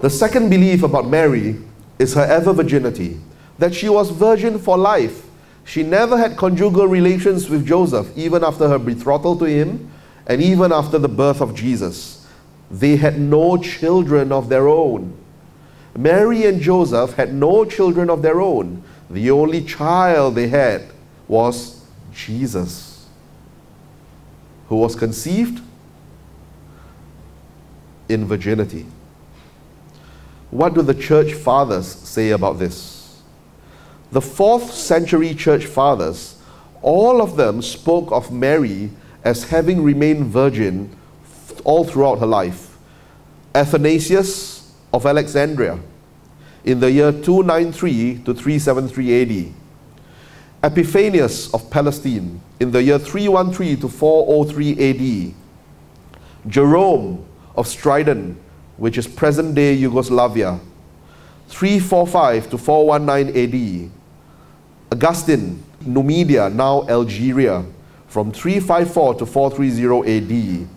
The second belief about Mary is her ever virginity, that she was virgin for life. She never had conjugal relations with Joseph, even after her betrothal to him and even after the birth of Jesus. They had no children of their own. Mary and Joseph had no children of their own. The only child they had was Jesus, who was conceived in virginity. What do the church fathers say about this? The fourth century church fathers, all of them spoke of Mary as having remained virgin all throughout her life. Athanasius of Alexandria in the year 293 to 373 AD. Epiphanius of Palestine in the year 313 to 403 AD. Jerome of Stridon, which is present day Yugoslavia, 345 to 419 AD. Augustine, Numidia, now Algeria, from 354 to 430 AD.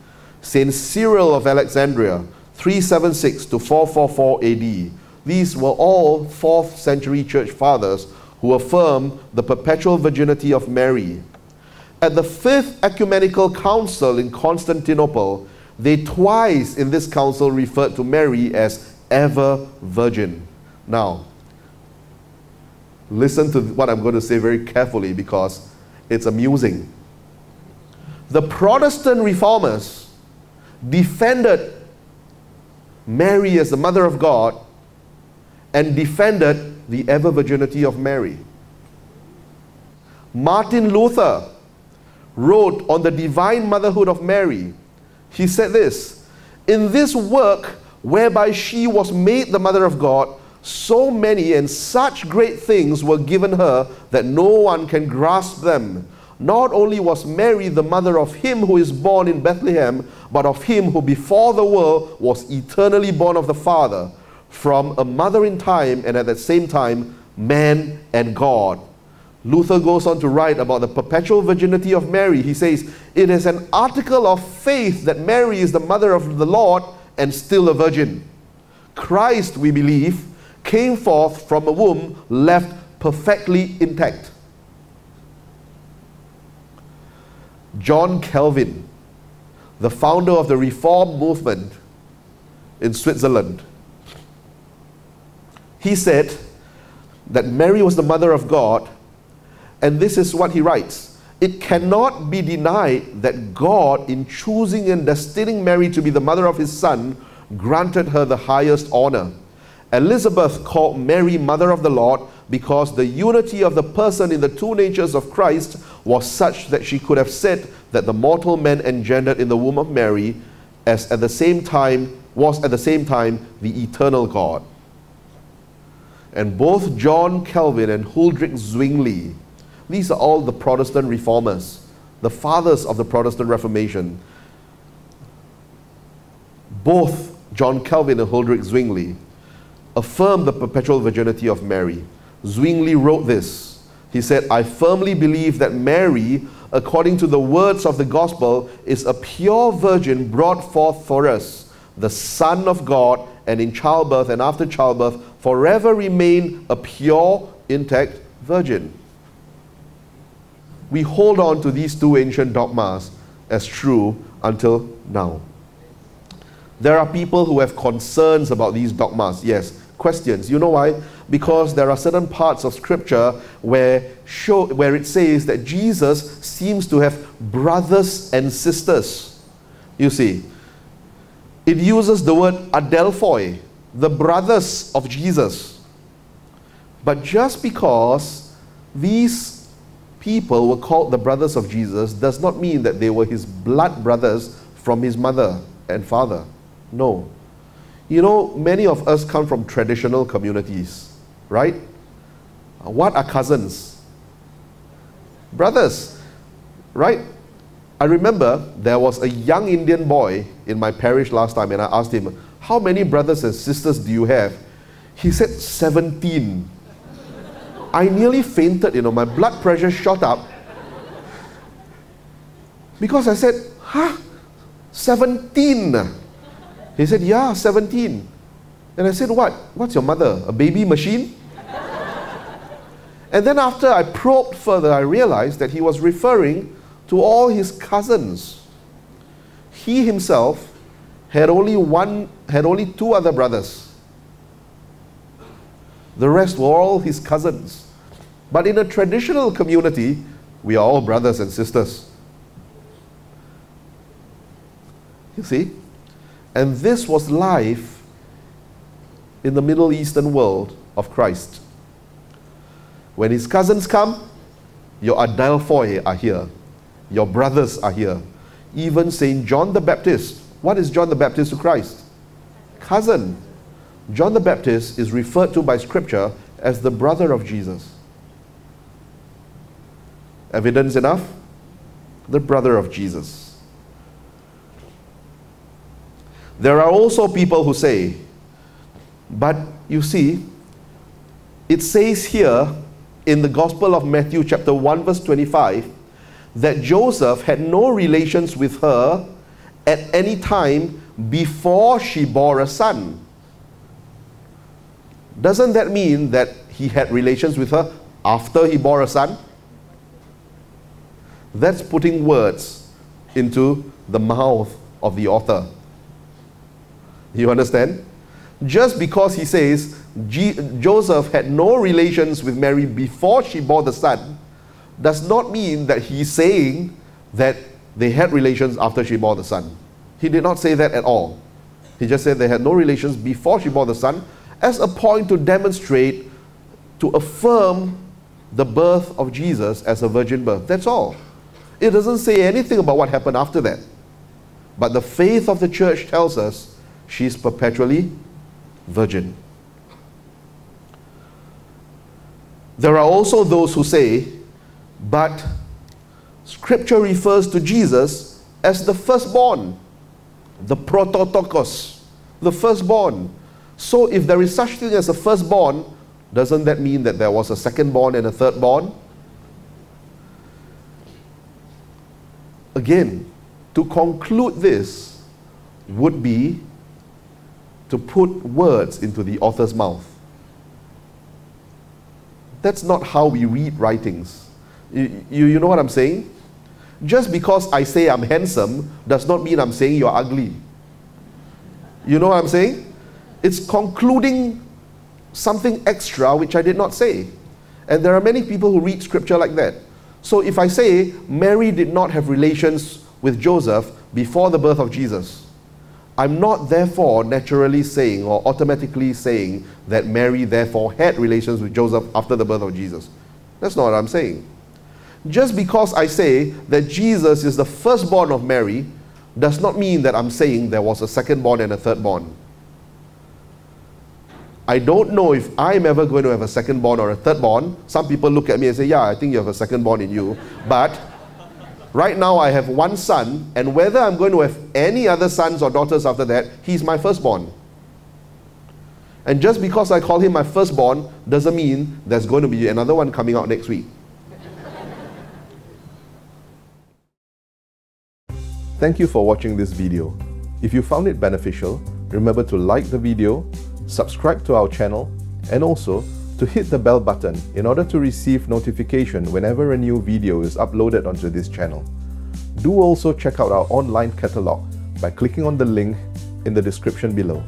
Saint Cyril of Alexandria, 376 to 444 AD. These were all 4th century church fathers who affirm the perpetual virginity of Mary. At the Fifth Ecumenical Council in Constantinople, they twice in this council referred to Mary as ever virgin. Now, listen to what I'm going to say very carefully because it's amusing. The Protestant reformers defended Mary as the mother of God and defended the ever virginity of Mary. Martin Luther wrote on the divine motherhood of Mary. He said this In this work, whereby she was made the mother of God, so many and such great things were given her that no one can grasp them. Not only was Mary the mother of him who is born in Bethlehem, but of him who before the world was eternally born of the Father from a mother in time and at the same time man and God. Luther goes on to write about the perpetual virginity of Mary. He says, It is an article of faith that Mary is the mother of the Lord and still a virgin. Christ, we believe, came forth from a womb left perfectly intact. John Calvin, the founder of the Reform movement in Switzerland, he said that Mary was the mother of God, and this is what he writes It cannot be denied that God, in choosing and destining Mary to be the mother of his son, granted her the highest honor. Elizabeth called Mary Mother of the Lord because the unity of the person in the two natures of Christ was such that she could have said that the mortal man engendered in the womb of Mary as at the same time was at the same time the eternal God. And both John Calvin and Huldrych Zwingli, these are all the Protestant reformers, the fathers of the Protestant Reformation. Both John Calvin and Huldrych Zwingli affirmed the perpetual virginity of Mary. Zwingli wrote this. He said, I firmly believe that Mary, according to the words of the gospel, is a pure virgin brought forth for us, the Son of God, and in childbirth and after childbirth forever remain a pure, intact virgin. We hold on to these two ancient dogmas as true until now. There are people who have concerns about these dogmas, yes, questions. You know why? Because there are certain parts of Scripture where, show, where it says that Jesus seems to have brothers and sisters. You see, it uses the word adelphoi, the brothers of Jesus. But just because these people were called the brothers of Jesus does not mean that they were his blood brothers from his mother and father. No. You know, many of us come from traditional communities, right? Uh, what are cousins? Brothers, right? I remember there was a young Indian boy in my parish last time, and I asked him, How many brothers and sisters do you have? He said, 17. I nearly fainted, you know, my blood pressure shot up. Because I said, Huh? 17? He said, Yeah, 17. And I said, What? What's your mother? A baby machine? and then after I probed further, I realized that he was referring to all his cousins. He himself had only one had only two other brothers. The rest were all his cousins. But in a traditional community, we are all brothers and sisters. You see? And this was life in the Middle Eastern world of Christ. When his cousins come, your Adelphoi are here, your brothers are here. Even St. John the Baptist. What is John the Baptist to Christ? Cousin. John the Baptist is referred to by Scripture as the brother of Jesus. Evidence enough? The brother of Jesus. There are also people who say, but you see, it says here in the Gospel of Matthew, chapter 1, verse 25, that Joseph had no relations with her at any time before she bore a son. Doesn't that mean that he had relations with her after he bore a son? That's putting words into the mouth of the author. You understand? Just because he says Joseph had no relations with Mary before she bore the son, does not mean that he's saying that they had relations after she bore the son. He did not say that at all. He just said they had no relations before she bore the son as a point to demonstrate, to affirm the birth of Jesus as a virgin birth. That's all. It doesn't say anything about what happened after that. But the faith of the church tells us she's perpetually virgin. There are also those who say, but scripture refers to Jesus as the firstborn, the prototokos, the firstborn. So if there is such thing as a firstborn, doesn't that mean that there was a secondborn and a thirdborn? Again, to conclude this would be to put words into the author's mouth. That's not how we read writings. You, you, you know what I'm saying? Just because I say I'm handsome does not mean I'm saying you're ugly. You know what I'm saying? It's concluding something extra which I did not say. And there are many people who read scripture like that. So if I say Mary did not have relations with Joseph before the birth of Jesus, I'm not therefore naturally saying or automatically saying that Mary therefore had relations with Joseph after the birth of Jesus. That's not what I'm saying. Just because I say that Jesus is the firstborn of Mary does not mean that I'm saying there was a secondborn and a thirdborn. I don't know if I'm ever going to have a secondborn or a thirdborn. Some people look at me and say, Yeah, I think you have a secondborn in you. But right now I have one son, and whether I'm going to have any other sons or daughters after that, he's my firstborn. And just because I call him my firstborn doesn't mean there's going to be another one coming out next week. Thank you for watching this video. If you found it beneficial, remember to like the video, subscribe to our channel, and also to hit the bell button in order to receive notification whenever a new video is uploaded onto this channel. Do also check out our online catalog by clicking on the link in the description below.